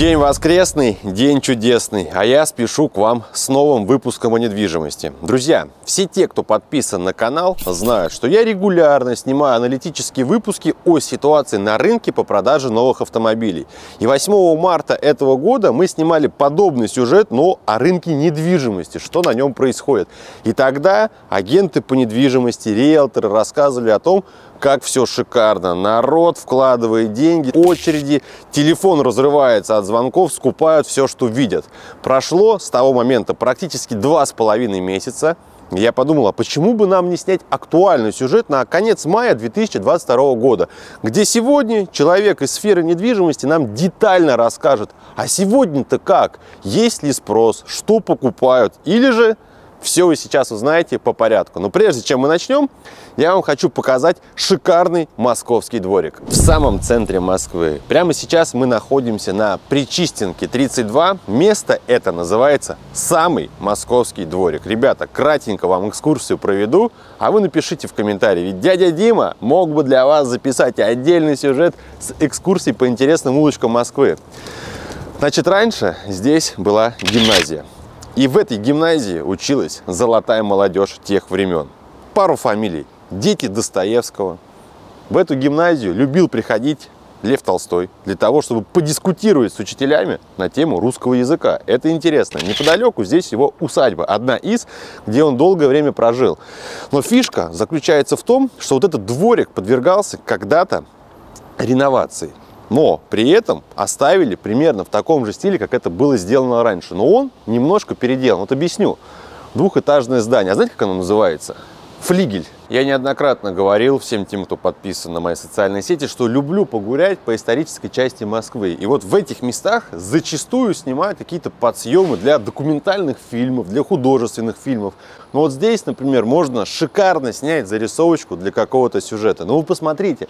День воскресный, день чудесный, а я спешу к вам с новым выпуском о недвижимости. Друзья, все те, кто подписан на канал, знают, что я регулярно снимаю аналитические выпуски о ситуации на рынке по продаже новых автомобилей. И 8 марта этого года мы снимали подобный сюжет, но о рынке недвижимости, что на нем происходит. И тогда агенты по недвижимости, риэлторы рассказывали о том, как все шикарно. Народ вкладывает деньги, очереди, телефон разрывается от звонков, скупают все, что видят. Прошло с того момента практически два с половиной месяца. Я подумал, а почему бы нам не снять актуальный сюжет на конец мая 2022 года, где сегодня человек из сферы недвижимости нам детально расскажет, а сегодня-то как, есть ли спрос, что покупают, или же все вы сейчас узнаете по порядку. Но прежде чем мы начнем, я вам хочу показать шикарный московский дворик в самом центре Москвы. Прямо сейчас мы находимся на Причистенке 32. Место это называется самый московский дворик. Ребята, кратенько вам экскурсию проведу, а вы напишите в комментарии. Ведь дядя Дима мог бы для вас записать отдельный сюжет с экскурсией по интересным улочкам Москвы. Значит, раньше здесь была гимназия. И в этой гимназии училась золотая молодежь тех времен. Пару фамилий. Дети Достоевского. В эту гимназию любил приходить Лев Толстой для того, чтобы подискутировать с учителями на тему русского языка. Это интересно. Неподалеку здесь его усадьба, одна из, где он долгое время прожил. Но фишка заключается в том, что вот этот дворик подвергался когда-то реновации но при этом оставили примерно в таком же стиле, как это было сделано раньше. Но он немножко переделан. Вот объясню. Двухэтажное здание. А знаете, как оно называется? Флигель. Я неоднократно говорил всем тем, кто подписан на мои социальные сети, что люблю погулять по исторической части Москвы. И вот в этих местах зачастую снимают какие-то подсъемы для документальных фильмов, для художественных фильмов. Но вот здесь, например, можно шикарно снять зарисовочку для какого-то сюжета. Ну вы посмотрите,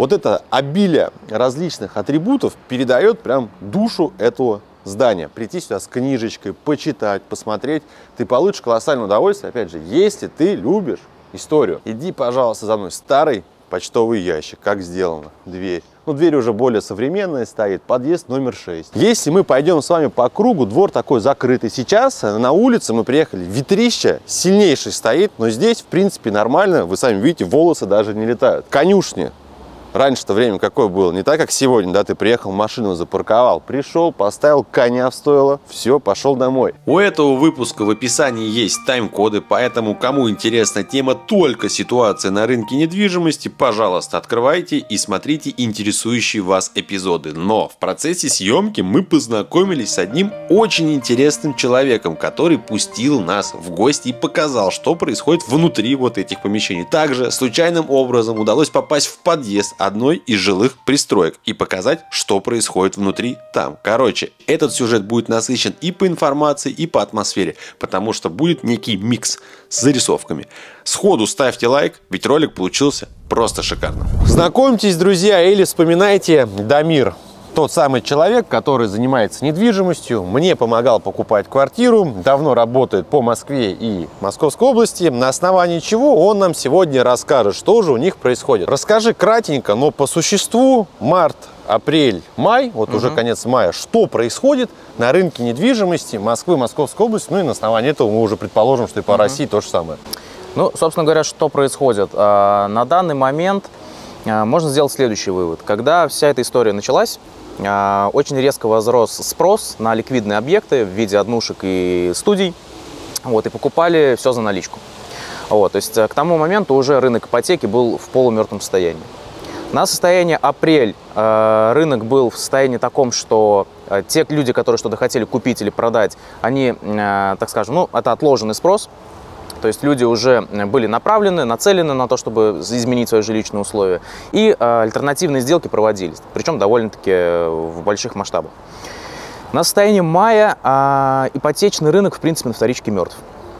вот это обилие различных атрибутов передает прям душу этого здания. Прийти сюда с книжечкой, почитать, посмотреть, ты получишь колоссальное удовольствие, опять же, если ты любишь историю. Иди, пожалуйста, за мной. Старый почтовый ящик, как сделано, дверь. Ну, дверь уже более современная стоит, подъезд номер 6. Если мы пойдем с вами по кругу, двор такой закрытый. Сейчас на улице мы приехали, ветрище сильнейший стоит, но здесь, в принципе, нормально. Вы сами видите, волосы даже не летают. Конюшни Раньше-то время какое было? Не так, как сегодня, да, ты приехал, машину запарковал, пришел, поставил коня в стойло, все, пошел домой. У этого выпуска в описании есть тайм-коды, поэтому кому интересна тема только ситуации на рынке недвижимости, пожалуйста, открывайте и смотрите интересующие вас эпизоды. Но в процессе съемки мы познакомились с одним очень интересным человеком, который пустил нас в гости и показал, что происходит внутри вот этих помещений. Также случайным образом удалось попасть в подъезд одной из жилых пристроек и показать, что происходит внутри там. Короче, этот сюжет будет насыщен и по информации, и по атмосфере, потому что будет некий микс с зарисовками. Сходу ставьте лайк, ведь ролик получился просто шикарно. Знакомьтесь, друзья, или вспоминайте Дамир тот самый человек, который занимается недвижимостью, мне помогал покупать квартиру, давно работает по Москве и Московской области, на основании чего он нам сегодня расскажет, что же у них происходит. Расскажи кратенько, но по существу, март, апрель, май, вот угу. уже конец мая, что происходит на рынке недвижимости Москвы, Московской области, ну и на основании этого мы уже предположим, что и по угу. России то же самое. Ну, собственно говоря, что происходит? А, на данный момент а, можно сделать следующий вывод. Когда вся эта история началась, очень резко возрос спрос на ликвидные объекты в виде однушек и студий, вот, и покупали все за наличку. Вот, то есть э, к тому моменту уже рынок ипотеки был в полумертвом состоянии. На состояние апрель э, рынок был в состоянии таком, что э, те люди, которые что-то хотели купить или продать, они, так скажем, ну, это отложенный спрос, то есть люди уже были направлены, нацелены на то, чтобы изменить свои жилищные условия. И э, альтернативные сделки проводились, причем довольно-таки в больших масштабах. На состояние мая э, ипотечный рынок, в принципе, на вторичке мертв.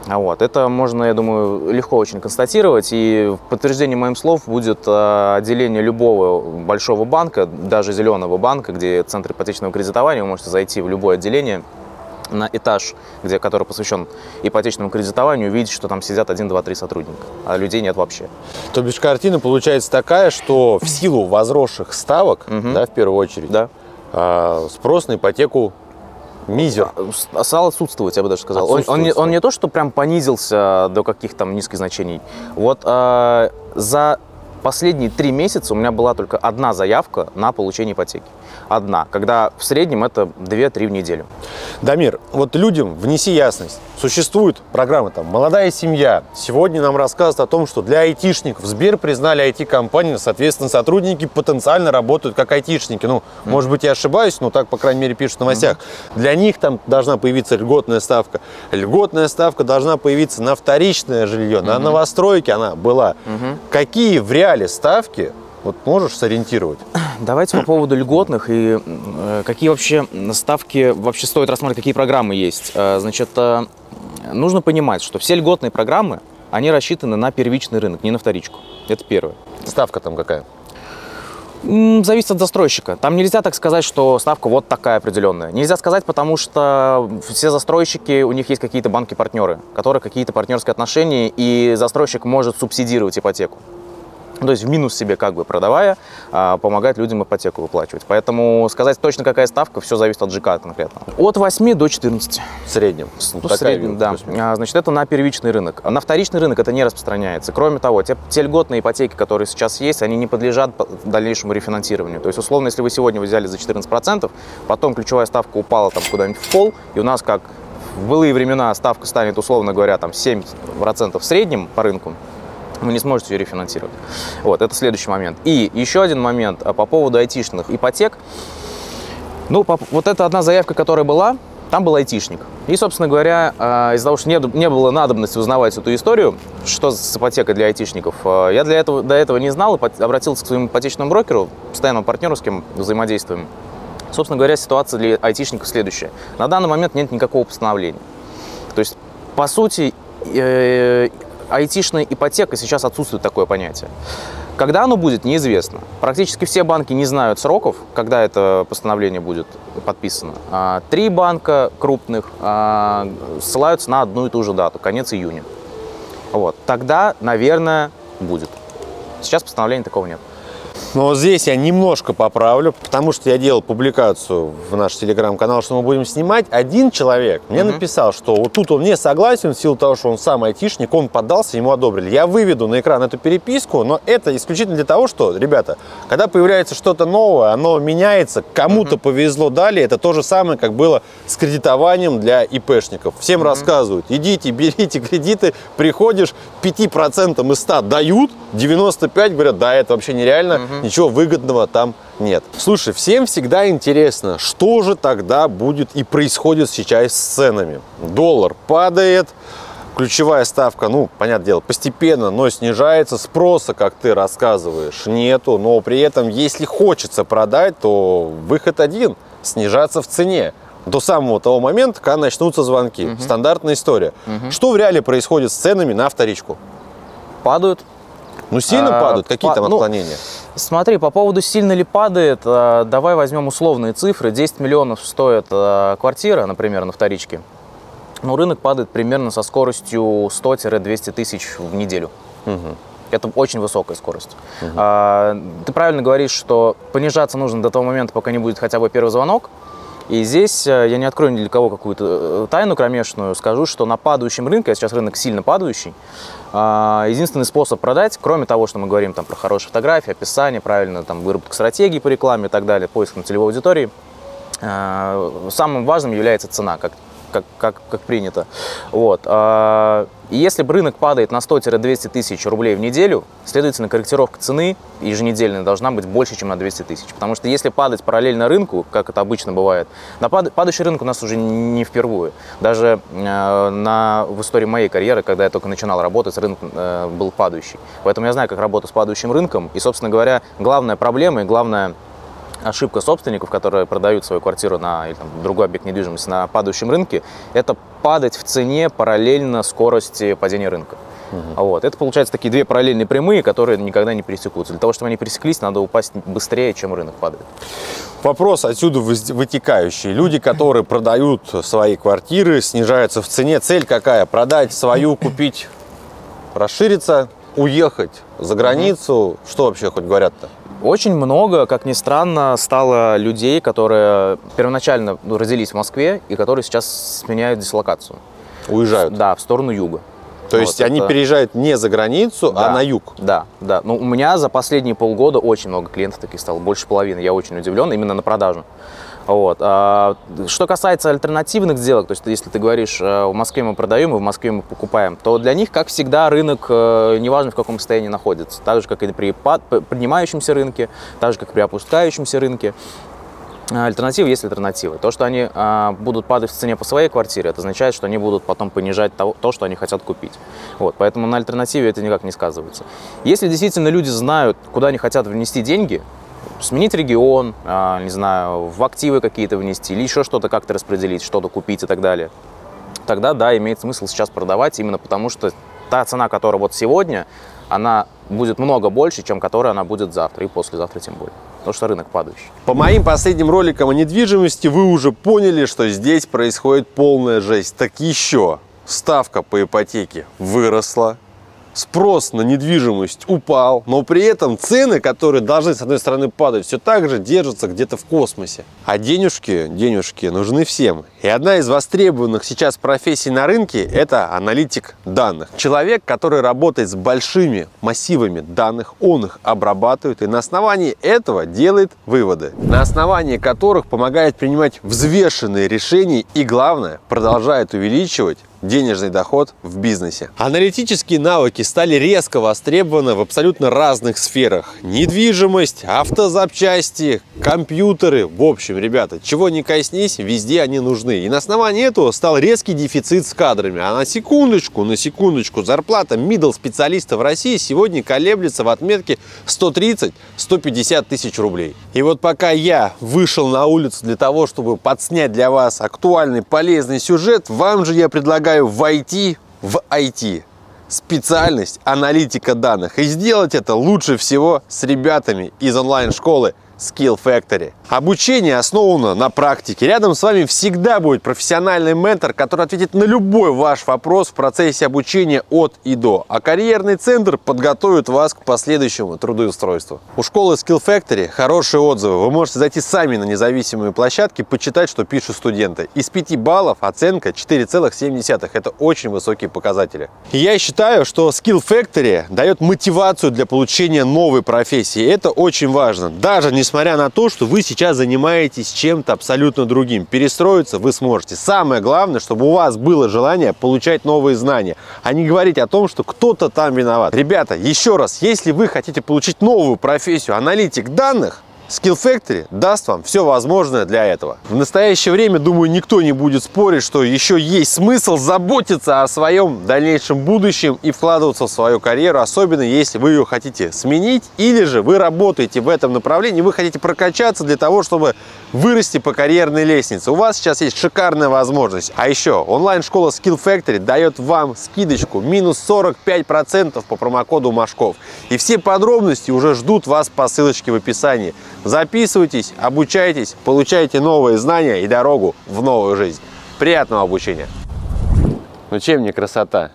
А вот. Это можно, я думаю, легко очень констатировать. И в подтверждение моим слов будет э, отделение любого большого банка, даже зеленого банка, где центр ипотечного кредитования, вы можете зайти в любое отделение на этаж, где, который посвящен ипотечному кредитованию, увидеть, что там сидят 1, 2, 3 сотрудника, а людей нет вообще. То бишь картина получается такая, что в силу возросших ставок, угу. да, в первую очередь, да. а спрос на ипотеку мизер. А, стал отсутствовать, я бы даже сказал. Он, он, не, он не то, что прям понизился до каких-то низких значений. Вот э, за последние три месяца у меня была только одна заявка на получение ипотеки одна, когда в среднем это 2-3 в неделю. Дамир, вот людям внеси ясность. Существует программа там «Молодая семья». Сегодня нам рассказывают о том, что для айтишников Сбер признали IT-компании, соответственно, сотрудники потенциально работают как айтишники. Ну, mm. может быть, я ошибаюсь, но так, по крайней мере, пишут в новостях. Mm-hmm. Для них там должна появиться льготная ставка. Льготная ставка должна появиться на вторичное жилье, mm-hmm. на новостройки она была. Mm-hmm. Какие в реале ставки вот можешь сориентировать? Давайте по поводу льготных и э, какие вообще ставки вообще стоит рассматривать, какие программы есть. Э, значит, э, нужно понимать, что все льготные программы, они рассчитаны на первичный рынок, не на вторичку. Это первое. Ставка там какая? Зависит от застройщика. Там нельзя так сказать, что ставка вот такая определенная. Нельзя сказать, потому что все застройщики, у них есть какие-то банки-партнеры, которые какие-то партнерские отношения, и застройщик может субсидировать ипотеку. Ну, то есть в минус себе как бы продавая, а, помогать людям ипотеку выплачивать. Поэтому сказать точно какая ставка, все зависит от ЖК конкретно. От 8 до 14. В среднем? Ну, в среднем, да. А, значит, это на первичный рынок. На вторичный рынок это не распространяется. Кроме того, те, те льготные ипотеки, которые сейчас есть, они не подлежат дальнейшему рефинансированию. То есть, условно, если вы сегодня взяли за 14%, потом ключевая ставка упала там куда-нибудь в пол, и у нас как в былые времена ставка станет, условно говоря, там 7% в среднем по рынку, вы не сможете ее рефинансировать. Вот, это следующий момент. И еще один момент а, по поводу айтишных ипотек. Ну, вот это одна заявка, которая была, там был айтишник. И, собственно говоря, а, из-за того, что не, не было надобности узнавать эту историю, что с ипотекой для айтишников, а, я для этого, до этого не знал и обратился к своему ипотечному брокеру, постоянному партнеру, с кем взаимодействуем. Собственно говоря, ситуация для айтишников следующая. На данный момент нет никакого постановления. То есть, по сути, э, айтишная ипотека сейчас отсутствует такое понятие. Когда оно будет, неизвестно. Практически все банки не знают сроков, когда это постановление будет подписано. А, три банка крупных а, ссылаются на одну и ту же дату, конец июня. Вот. Тогда, наверное, будет. Сейчас постановления такого нет. Но здесь я немножко поправлю, потому что я делал публикацию в наш телеграм-канал, что мы будем снимать. Один человек мне угу. написал, что вот тут он не согласен в силу того, что он сам айтишник, он поддался, ему одобрили. Я выведу на экран эту переписку, но это исключительно для того, что, ребята, когда появляется что-то новое, оно меняется, кому-то угу. повезло далее, это то же самое, как было с кредитованием для ИПшников. Всем угу. рассказывают, идите, берите кредиты, приходишь, 5% из 100 дают, 95 говорят, да, это вообще нереально, угу ничего выгодного там нет. Слушай, всем всегда интересно, что же тогда будет и происходит сейчас с ценами. Доллар падает, ключевая ставка, ну, понятное дело, постепенно, но снижается. Спроса, как ты рассказываешь, нету. Но при этом, если хочется продать, то выход один – снижаться в цене до самого того момента, когда начнутся звонки. Угу. Стандартная история. Угу. Что в реале происходит с ценами на вторичку? Падают. Ну, сильно а, падают? Какие по, там ну, отклонения? Ну, Смотри, по поводу сильно ли падает, э, давай возьмем условные цифры. 10 миллионов стоит э, квартира, например, на вторичке. Но рынок падает примерно со скоростью 100-200 тысяч в неделю. Угу. Это очень высокая скорость. Угу. А, ты правильно говоришь, что понижаться нужно до того момента, пока не будет хотя бы первый звонок. И здесь э, я не открою ни для кого какую-то тайну кромешную, скажу, что на падающем рынке, а сейчас рынок сильно падающий, а, единственный способ продать, кроме того, что мы говорим там про хорошие фотографии, описание, правильно там выработка стратегии по рекламе и так далее, поиск на целевой аудитории, а, самым важным является цена, как как, как, как принято. Вот. И если бы рынок падает на 100-200 тысяч рублей в неделю, следовательно, корректировка цены еженедельная должна быть больше, чем на 200 тысяч. Потому что если падать параллельно рынку, как это обычно бывает, на пад... падающий рынок у нас уже не впервые. Даже э, на, в истории моей карьеры, когда я только начинал работать, рынок э, был падающий. Поэтому я знаю, как работать с падающим рынком. И, собственно говоря, главная проблема и главная ошибка собственников, которые продают свою квартиру на или, там, другой объект недвижимости на падающем рынке, это падать в цене параллельно скорости падения рынка. Угу. Вот. Это получается такие две параллельные прямые, которые никогда не пересекутся. Для того, чтобы они пересеклись, надо упасть быстрее, чем рынок падает. Вопрос отсюда вытекающий. Люди, которые продают свои квартиры, снижаются в цене. Цель какая? Продать свою, купить, расшириться, уехать за границу. Угу. Что вообще хоть говорят-то? Очень много, как ни странно, стало людей, которые первоначально ну, родились в Москве и которые сейчас сменяют дислокацию. Уезжают? Да, в сторону юга. То вот есть это... они переезжают не за границу, а да, а на юг? Да, да. Ну, у меня за последние полгода очень много клиентов таких стало, больше половины. Я очень удивлен именно на продажу. Вот. А, что касается альтернативных сделок, то есть если ты говоришь, э, в Москве мы продаем и в Москве мы покупаем, то для них, как всегда, рынок, э, неважно в каком состоянии находится, так же, как и при поднимающемся рынке, так же, как и при опускающемся рынке. Альтернатива есть альтернатива. То, что они а, будут падать в цене по своей квартире, это означает, что они будут потом понижать то, то, что они хотят купить. Вот, поэтому на альтернативе это никак не сказывается. Если действительно люди знают, куда они хотят внести деньги, сменить регион, а, не знаю, в активы какие-то внести, или еще что-то как-то распределить, что-то купить и так далее, тогда, да, имеет смысл сейчас продавать, именно потому что та цена, которая вот сегодня, она будет много больше, чем которая она будет завтра и послезавтра тем более. Потому что рынок падающий. По моим последним роликам о недвижимости вы уже поняли, что здесь происходит полная жесть. Так еще ставка по ипотеке выросла, спрос на недвижимость упал, но при этом цены, которые должны, с одной стороны, падать, все так же держатся где-то в космосе. А денежки, денежки нужны всем. И одна из востребованных сейчас профессий на рынке – это аналитик данных. Человек, который работает с большими массивами данных, он их обрабатывает и на основании этого делает выводы, на основании которых помогает принимать взвешенные решения и, главное, продолжает увеличивать денежный доход в бизнесе. Аналитические навыки стали резко востребованы в абсолютно разных сферах. Недвижимость, автозапчасти, компьютеры. В общем, ребята, чего не коснись, везде они нужны. И на основании этого стал резкий дефицит с кадрами. А на секундочку, на секундочку, зарплата middle специалиста в России сегодня колеблется в отметке 130-150 тысяч рублей. И вот пока я вышел на улицу для того, чтобы подснять для вас актуальный, полезный сюжет, вам же я предлагаю предлагаю войти в IT специальность аналитика данных. И сделать это лучше всего с ребятами из онлайн-школы Skill Factory. Обучение основано на практике. Рядом с вами всегда будет профессиональный ментор, который ответит на любой ваш вопрос в процессе обучения от и до. А карьерный центр подготовит вас к последующему трудоустройству. У школы Skill Factory хорошие отзывы. Вы можете зайти сами на независимые площадки, почитать, что пишут студенты. Из 5 баллов оценка 4,7. Это очень высокие показатели. Я считаю, что Skill Factory дает мотивацию для получения новой профессии. Это очень важно. Даже не несмотря на то, что вы сейчас занимаетесь чем-то абсолютно другим. Перестроиться вы сможете. Самое главное, чтобы у вас было желание получать новые знания, а не говорить о том, что кто-то там виноват. Ребята, еще раз, если вы хотите получить новую профессию аналитик данных, Skill Factory даст вам все возможное для этого. В настоящее время, думаю, никто не будет спорить, что еще есть смысл заботиться о своем дальнейшем будущем и вкладываться в свою карьеру, особенно если вы ее хотите сменить, или же вы работаете в этом направлении, вы хотите прокачаться для того, чтобы вырасти по карьерной лестнице. У вас сейчас есть шикарная возможность. А еще онлайн-школа Skill Factory дает вам скидочку минус 45% по промокоду Машков. И все подробности уже ждут вас по ссылочке в описании. Записывайтесь, обучайтесь, получайте новые знания и дорогу в новую жизнь. Приятного обучения! Ну чем не красота?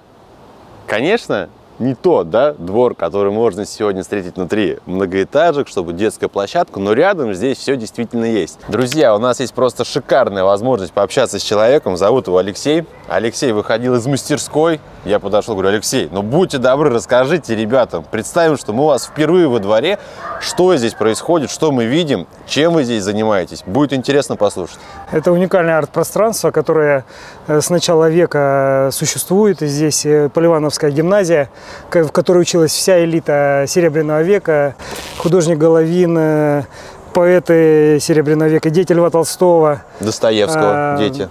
Конечно, не тот да, двор, который можно сегодня встретить внутри многоэтажек, чтобы детская площадка, но рядом здесь все действительно есть. Друзья, у нас есть просто шикарная возможность пообщаться с человеком, зовут его Алексей. Алексей выходил из мастерской, я подошел, говорю, Алексей, ну будьте добры, расскажите ребятам, представим, что мы у вас впервые во дворе, что здесь происходит, что мы видим, чем вы здесь занимаетесь. Будет интересно послушать. Это уникальное арт-пространство, которое с начала века существует. Здесь э, Поливановская гимназия, в которой училась вся элита Серебряного века, художник Головин, э, поэты Серебряного века, дети Льва Толстого. Достоевского, а, дети.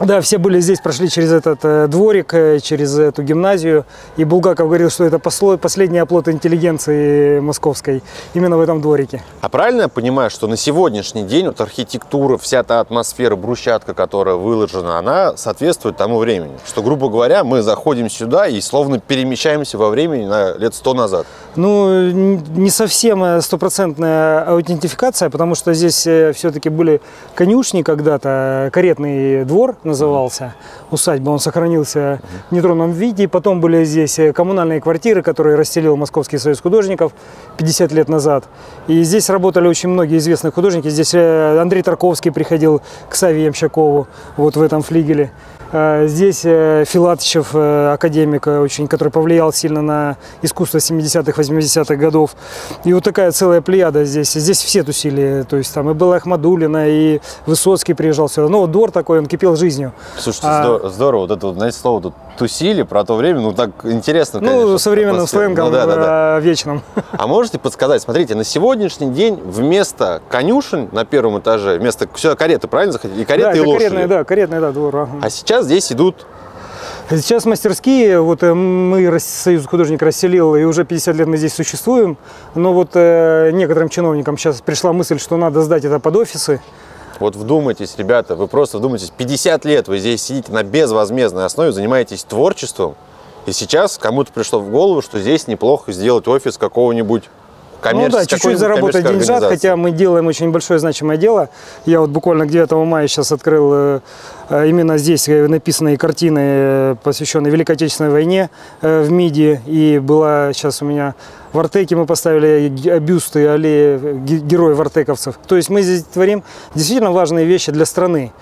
Да, все были здесь, прошли через этот э, дворик, э, через эту гимназию. И Булгаков говорил, что это последний оплот интеллигенции московской именно в этом дворике. А правильно я понимаю, что на сегодняшний день вот архитектура, вся та атмосфера, брусчатка, которая выложена, она соответствует тому времени? Что, грубо говоря, мы заходим сюда и словно перемещаемся во времени на лет сто назад? Ну, не совсем э, стопроцентная аутентификация, потому что здесь все-таки были конюшни когда-то, каретный двор назывался, усадьба, он сохранился в нетронном виде. Потом были здесь э, коммунальные квартиры, которые расселил Московский союз художников 50 лет назад. И здесь работали очень многие известные художники. Здесь э, Андрей Тарковский приходил к Саве Ямщакову вот в этом флигеле. Э, Здесь э, Филатычев, э, академик, очень, который повлиял сильно на искусство 70-х, 80-х годов. И вот такая целая плеяда здесь. Здесь все тусили. То есть там и была Ахмадулина, и Высоцкий приезжал сюда. Ну, вот двор такой, он кипел жизнью. Слушайте, А- здорово. Вот это знаете, слово тут тусили про то время, ну так интересно, конечно. Ну, современным сленгом Ну, да, да, да. э, вечным. А можете подсказать, смотрите, на сегодняшний день вместо конюшен на первом этаже, вместо сюда кареты, правильно заходили? И кареты, да, и лошади. каретный, да, каретный, да, двор. ага. А сейчас здесь идут Сейчас мастерские, вот э, мы, Союз художник расселил, и уже 50 лет мы здесь существуем, но вот э, некоторым чиновникам сейчас пришла мысль, что надо сдать это под офисы. Вот вдумайтесь, ребята, вы просто вдумайтесь, 50 лет вы здесь сидите на безвозмездной основе, занимаетесь творчеством, и сейчас кому-то пришло в голову, что здесь неплохо сделать офис какого-нибудь Ну коммерческого. да, чуть-чуть заработать деньжат, хотя мы делаем очень большое значимое дело. Я вот буквально к 9 мая сейчас открыл э, именно здесь э, написанные картины, э, посвященные Великой Отечественной войне э, в МИДе. И была сейчас у меня в Артеке мы поставили бюсты аллеи э, ге- героев артековцев. То есть мы здесь творим действительно важные вещи для страны.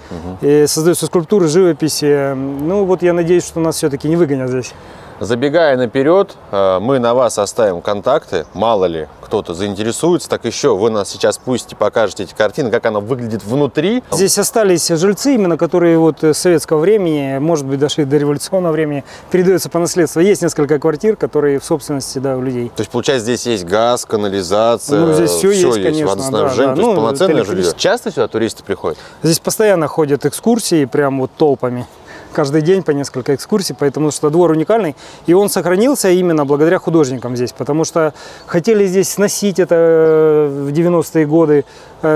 И создаются скульптуры, живописи. Ну вот я надеюсь, что нас все-таки не выгонят здесь. Забегая наперед, э, мы на вас оставим контакты. Мало ли кто-то заинтересуется, так еще вы нас сейчас пусть покажете эти картины, как она выглядит внутри. Здесь остались жильцы, именно которые вот с советского времени, может быть, дошли до революционного времени, передаются по наследству. Есть несколько квартир, которые в собственности да, у людей. То есть, получается, здесь есть газ, канализация, Ну, здесь всё есть, конечно, водоснабжение, да, да. то есть Ну, полноценное жилье. Часто сюда туристы приходят? Здесь постоянно ходят экскурсии, прям вот толпами. Каждый день по несколько экскурсий, потому что двор уникальный. И он сохранился именно благодаря художникам здесь, потому что хотели здесь сносить это э, в 90-е годы,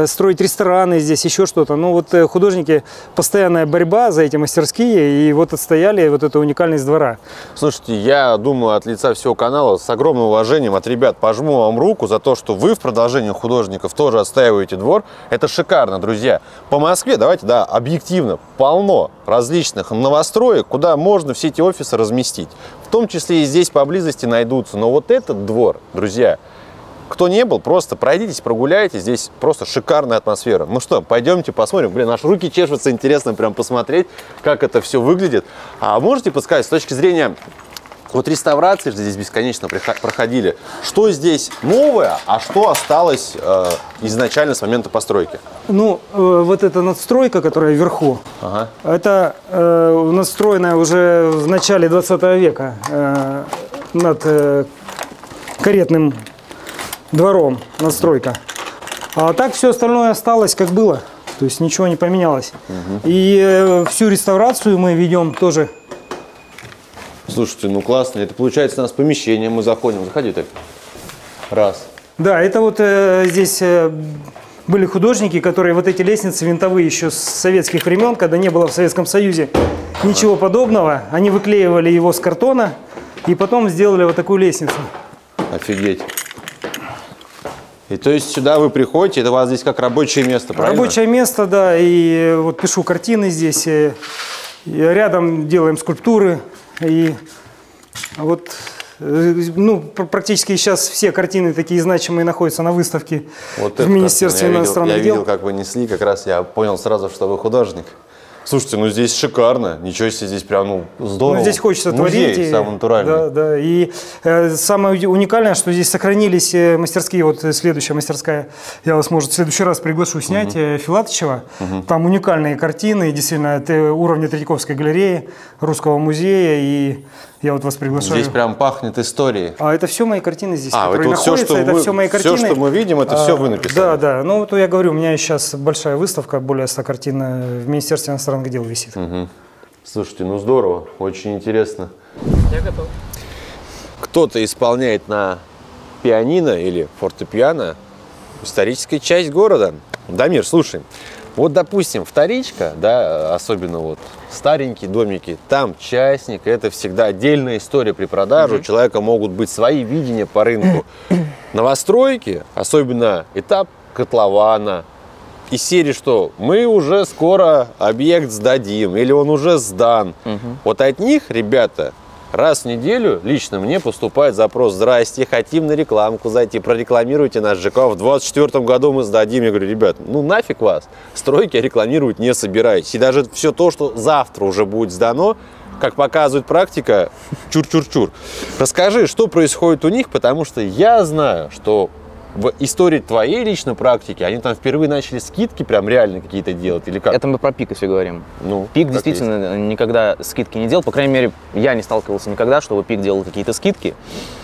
строить рестораны здесь, еще что-то. Но вот э, художники, постоянная борьба за эти мастерские, и вот отстояли вот эту уникальность двора. Слушайте, я думаю, от лица всего канала с огромным уважением от ребят пожму вам руку за то, что вы в продолжении художников тоже отстаиваете двор. Это шикарно, друзья. По Москве, давайте, да, объективно, полно различных новостроек, куда можно все эти офисы разместить. В том числе и здесь поблизости найдутся. Но вот этот двор, друзья, кто не был, просто пройдитесь, прогуляйтесь. Здесь просто шикарная атмосфера. Ну что, пойдемте посмотрим. Блин, наши руки чешутся, интересно прям посмотреть, как это все выглядит. А можете подсказать с точки зрения вот реставрации же здесь бесконечно проходили. Что здесь новое, а что осталось э, изначально с момента постройки? Ну, э, вот эта надстройка, которая вверху, Ага. это э, надстроенная уже в начале 20 века э, над э, каретным двором надстройка. А так все остальное осталось как было. То есть ничего не поменялось. И э, всю реставрацию мы ведем тоже. Слушайте, ну классно. Это получается у нас помещение, мы заходим. Заходи так. Раз. Да, это вот э, здесь э, были художники, которые вот эти лестницы винтовые еще с советских времен, когда не было в Советском Союзе ничего подобного, они выклеивали его с картона и потом сделали вот такую лестницу. Офигеть. И то есть сюда вы приходите, это у вас здесь как рабочее место, правильно? Рабочее место, да, и вот пишу картины здесь, и рядом делаем скульптуры, и вот э, ну, пр- практически сейчас все картины такие значимые находятся на выставке Вот в Министерстве картина. я иностранных видел, дел. Я видел, как вы несли, как раз я понял сразу, что вы художник. Слушайте, ну здесь шикарно, ничего себе, здесь прям ну, здорово. Ну, здесь хочется Музей творить. самый натуральный. Да, да. И э, самое уникальное, что здесь сохранились э, мастерские. Вот э, следующая мастерская, я вас, может, в следующий раз приглашу снять, э, Филатычева. Там уникальные картины, действительно, это уровня Третьяковской галереи, Русского музея. И я вот вас приглашаю. Здесь прям пахнет историей. А это все мои картины здесь, А, которые это вот находятся. что это вы- все мои картины. что мы видим, это всё вы написали? Да, да. Ну, вот я говорю, у меня сейчас большая выставка, более 100 картин в Министерстве иностранных дел висит. Слушайте, ну здорово, очень интересно. Я готов. Кто-то исполняет на пианино или фортепиано историческая часть города. Дамир, слушай, вот, допустим, вторичка, да, особенно вот старенькие домики, там частник, это всегда отдельная история при продаже. У человека могут быть свои видения по рынку. Новостройки, особенно этап котлована, из серии, что мы уже скоро объект сдадим, или он уже сдан. Вот от них, ребята, раз в неделю лично мне поступает запрос, здрасте, хотим на рекламку зайти, прорекламируйте наш ЖК, в 24 году мы сдадим. Я говорю, ребят, ну нафиг вас, стройки рекламировать не собираюсь. И даже все то, что завтра уже будет сдано, как показывает практика, чур-чур-чур. Расскажи, что происходит у них, потому что я знаю, что в истории твоей личной практики они там впервые начали скидки прям реально какие-то делать или как? Это мы про пик если говорим. Ну, Пик действительно никогда скидки не делал. По крайней мере, я не сталкивался никогда, чтобы пик делал какие-то скидки. есть.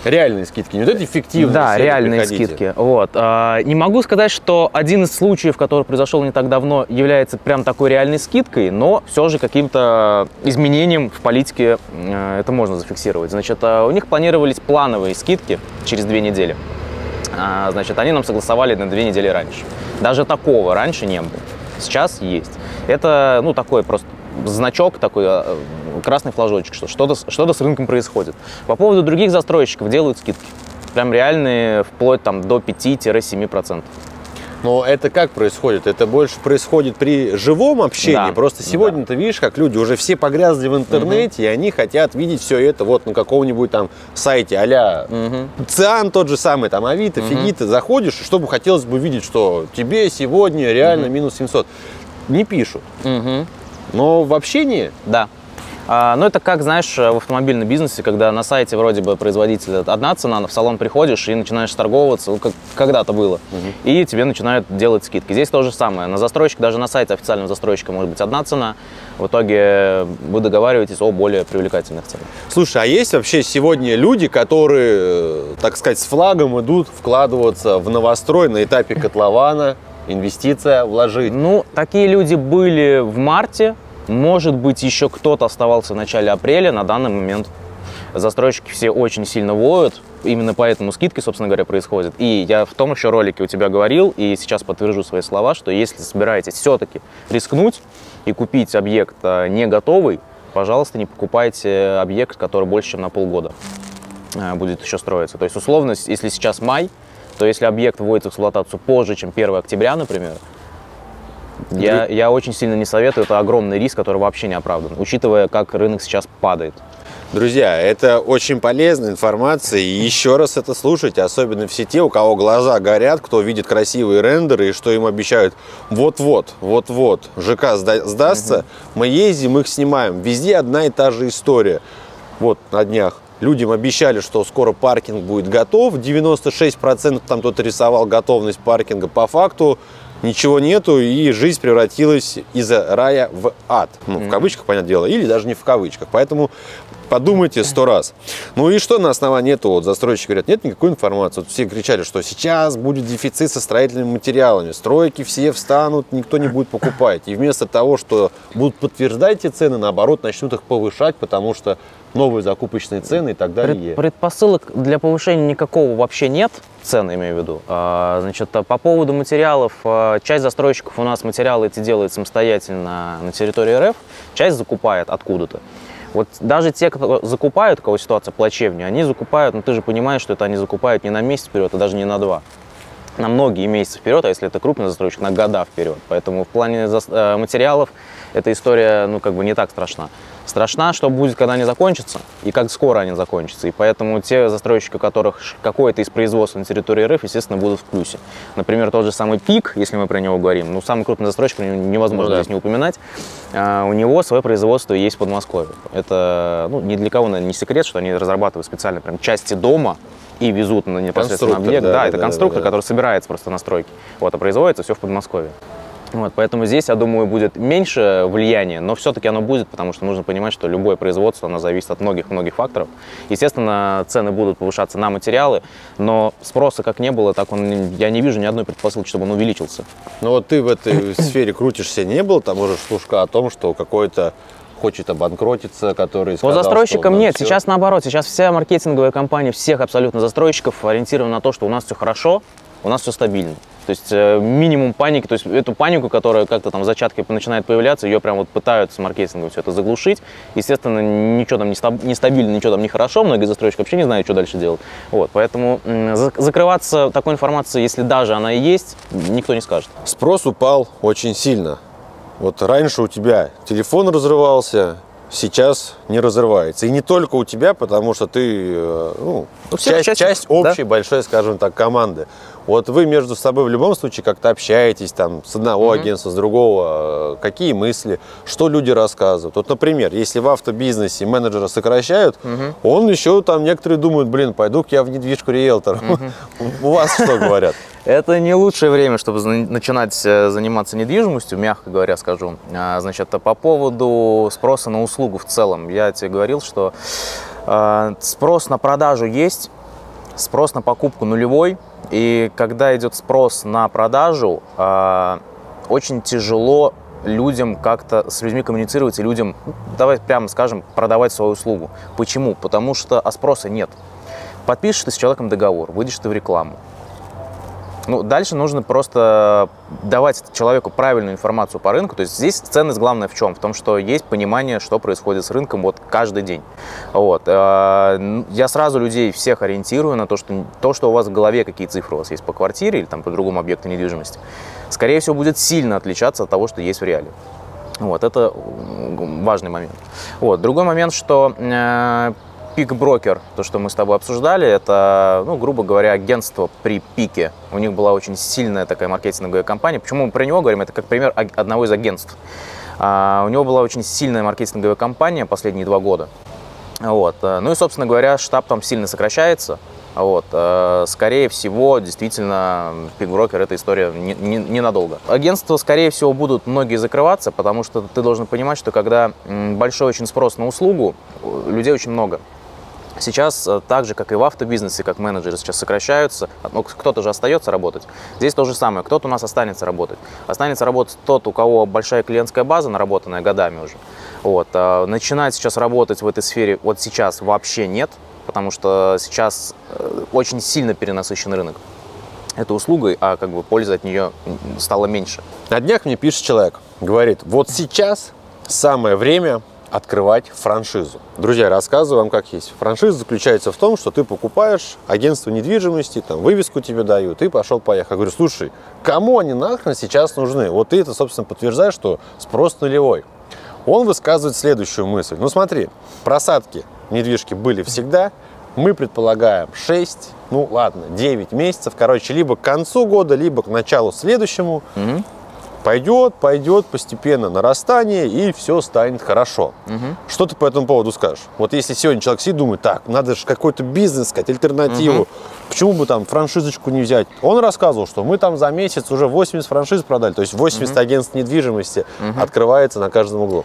Реальные скидки, не вот эти фиктивные. Да, реальные скидки. Вот. А, Не могу сказать, что один из случаев, который произошел не так давно, является прям такой реальной скидкой, но все же каким-то изменением в политике э, это можно зафиксировать. Значит, а, у них планировались плановые скидки через две недели. А, Значит, они нам согласовали на две недели раньше. Даже такого раньше не было. Сейчас есть. Это, ну, такой просто значок, такой э, красный флажочек, что что-то, что-то с рынком происходит. По поводу других застройщиков делают скидки. Прям реальные, вплоть там до 5-7%. Но это как происходит? Это больше происходит при живом общении. Да, Просто сегодня ты видишь, как люди уже все погрязли в интернете, и они хотят видеть все это вот на каком-нибудь там сайте а-ля ЦИАН тот же самый, там Авито, Фигита. Заходишь, и чтобы хотелось бы видеть, что тебе сегодня реально минус 700. Не пишут. Но в общении Да. А, ну, это как, знаешь, в автомобильном бизнесе, когда на сайте вроде бы производителя одна цена, но в салон приходишь и начинаешь торговаться, ну, как когда-то было, и тебе начинают делать скидки. Здесь то же самое. На застройщик, даже на сайте официального застройщика может быть одна цена, в итоге вы договариваетесь о более привлекательных ценах. Слушай, а есть вообще сегодня люди, которые, э, так сказать, с флагом идут вкладываться в новострой на этапе котлована, инвестиция вложить? Ну, такие люди были в марте, может быть, еще кто-то оставался в начале апреля, на данный момент застройщики все очень сильно воют, именно поэтому скидки, собственно говоря, происходят. И я в том еще ролике у тебя говорил, и сейчас подтвержу свои слова, что если собираетесь все-таки рискнуть и купить объект а, не готовый, пожалуйста, не покупайте объект, который больше, чем на полгода а, будет еще строиться. То есть, условно, если сейчас май, то если объект вводится в эксплуатацию позже, чем 1 октября, например, я, я очень сильно не советую, это огромный риск, который вообще не оправдан, учитывая, как рынок сейчас падает. Друзья, это очень полезная информация, и еще раз это слушайте, особенно все те, у кого глаза горят, кто видит красивые рендеры, и что им обещают. Вот-вот, вот-вот, ЖК сда- сдастся, мы ездим, их снимаем, везде одна и та же история. Вот на днях. Людям обещали, что скоро паркинг будет готов, 96% там кто-то рисовал готовность паркинга, по факту ничего нету, и жизнь превратилась из рая в ад. Ну, в кавычках, понятное дело, или даже не в кавычках. Поэтому подумайте сто раз. Ну и что на основании этого? Вот застройщики говорят, нет никакой информации. Вот все кричали, что сейчас будет дефицит со строительными материалами, стройки все встанут, никто не будет покупать. И вместо того, что будут подтверждать эти цены, наоборот, начнут их повышать, потому что новые закупочные цены и так далее. Пред- предпосылок для повышения никакого вообще нет, цены имею в виду. А, Значит, а по поводу материалов, а, часть застройщиков у нас материалы эти делают самостоятельно на территории РФ, часть закупает откуда-то. Вот даже те, кто закупают, у кого ситуация плачевнее, они закупают, ну ты же понимаешь, что это они закупают не на месяц вперед, а даже не на два. На многие месяцы вперед, а если это крупный застройщик, на года вперед. Поэтому в плане э, материалов эта история, ну, как бы не так страшна. Страшна, что будет, когда они закончатся, и как скоро они закончатся. И поэтому те застройщики, у которых какое-то из производств на территории РФ, естественно, будут в плюсе. Например, тот же самый ПИК, если мы про него говорим, ну, самый крупный застройщик, невозможно Ну да. здесь не упоминать, а, у него свое производство есть в Подмосковье. Это, ну, ни для кого, наверное, не секрет, что они разрабатывают специально прям части дома и везут на непосредственно объект. да, Да, это да, конструктор, да, да. который собирается просто на стройке. Вот, а производится все в Подмосковье. Вот, поэтому здесь, я думаю, будет меньше влияния, но все-таки оно будет, потому что нужно понимать, что любое производство, оно зависит от многих-многих факторов. Естественно, цены будут повышаться на материалы, но спроса как не было, так он, я не вижу ни одной предпосылки, чтобы он увеличился. Но вот ты в этой сфере крутишься, не был там уже слушка о том, что какой-то хочет обанкротиться, который По сказал, застройщикам что, ну, нет, всё. сейчас наоборот, сейчас вся маркетинговая компания всех абсолютно застройщиков ориентирована на то, что у нас все хорошо, у нас все стабильно. То есть э, минимум паники, то есть эту панику, которая как-то там в зачатке начинает появляться, ее прям вот пытаются маркетингом все это заглушить. Естественно, ничего там не, стаб, не стабильно, ничего там не хорошо, многие застройщики вообще не знают, что дальше делать. Вот, поэтому закрываться такой информацией, если даже она и есть, никто не скажет. Спрос упал очень сильно. Вот раньше у тебя телефон разрывался, сейчас не разрывается. И не только у тебя, потому что ты э, ну, часть, часть, часть общей да? большой, скажем так, команды. Вот вы между собой в любом случае как-то общаетесь, там, с одного mm-hmm. агентства, с другого, э, какие мысли, что люди рассказывают. Вот, например, если в автобизнесе менеджера сокращают, mm-hmm. он еще там некоторые думают, блин, пойду-ка я в недвижку риэлтор. Mm-hmm. У вас что говорят? Это не лучшее время, чтобы начинать э, заниматься недвижимостью, мягко говоря, скажу. А, значит, по поводу спроса на услугу в целом. Я тебе говорил, что э, спрос на продажу есть, спрос на покупку нулевой, и когда идет спрос на продажу, э, очень тяжело людям как-то с людьми коммуницировать и людям, давай прямо скажем, продавать свою услугу. Почему? Потому что а спроса нет. Подпишешь ты с человеком договор, выйдешь ты в рекламу. Ну, дальше нужно просто давать человеку правильную информацию по рынку. То есть здесь ценность главная в чем? В том, что есть понимание, что происходит с рынком вот каждый день. Вот. Э, я сразу людей всех ориентирую на то, что то, что у вас в голове, какие цифры у вас есть по квартире или там по другому объекту недвижимости, скорее всего, будет сильно отличаться от того, что есть в реале. Вот, это важный момент. Вот. Другой момент, что э, Пик Брокер, то, что мы с тобой обсуждали, это, ну, грубо говоря, агентство при пике. У них была очень сильная такая маркетинговая компания. Почему мы про него говорим? Это как пример одного из агентств. А, у него была очень сильная маркетинговая компания последние два года. Вот. Ну и, собственно говоря, штаб там сильно сокращается. Вот. Э, скорее всего, действительно, пикброкер – это история ненадолго. Не, не Агентства, скорее всего, будут многие закрываться, потому что ты должен понимать, что когда большой очень спрос на услугу, людей очень много. Сейчас, э, так же, как и в автобизнесе, как менеджеры сейчас сокращаются, ну, кто-то же остается работать. Здесь то же самое, кто-то у нас останется работать. Останется работать тот, у кого большая клиентская база, наработанная годами уже. Вот. А начинать сейчас работать в этой сфере вот сейчас вообще нет, потому что сейчас э, очень сильно перенасыщен рынок этой услугой, а как бы польза от нее стала меньше. На днях мне пишет человек, говорит, вот сейчас самое время открывать франшизу. Друзья, рассказываю вам как есть. Франшиза заключается в том, что ты покупаешь агентство недвижимости, там вывеску тебе дают, и пошел-поехал. Я говорю, слушай, кому они нахрен сейчас нужны? Вот ты это, собственно, подтверждаешь, что спрос нулевой. Он высказывает следующую мысль. Ну смотри, просадки недвижки были всегда, мы предполагаем 6, ну ладно, 9 месяцев, короче, либо к концу года, либо к началу следующему. Угу пойдет, пойдет постепенно нарастание, и все станет хорошо. Угу. Что ты по этому поводу скажешь? Вот если сегодня человек сидит, думает, так, надо же какой-то бизнес искать, альтернативу, угу. почему бы там франшизочку не взять? Он рассказывал, что мы там за месяц уже 80 франшиз продали, то есть 80 угу. агентств недвижимости угу. открывается на каждом углу.